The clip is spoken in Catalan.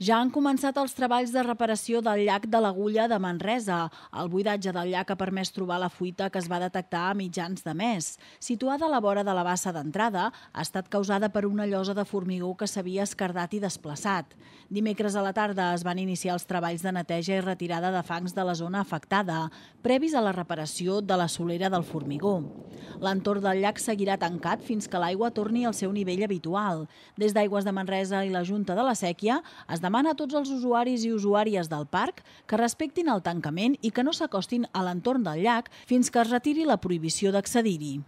Ja han començat els treballs de reparació del llac de l'Agulla de Manresa. El buidatge del llac ha permès trobar la fuita que es va detectar a mitjans de mes. Situada a la vora de la bassa d'entrada, ha estat causada per una llosa de formigó que s'havia escardat i desplaçat. Dimecres a la tarda es van iniciar els treballs de neteja i retirada de fangs de la zona afectada, previs a la reparació de la solera del formigó. L'entorn del llac seguirà tancat fins que l'aigua torni al seu nivell habitual. Des d'Aigües de Manresa i la Junta de la Sèquia es demana a tots els usuaris i usuàries del parc que respectin el tancament i que no s'acostin a l'entorn del llac fins que es retiri la prohibició d'accedir-hi.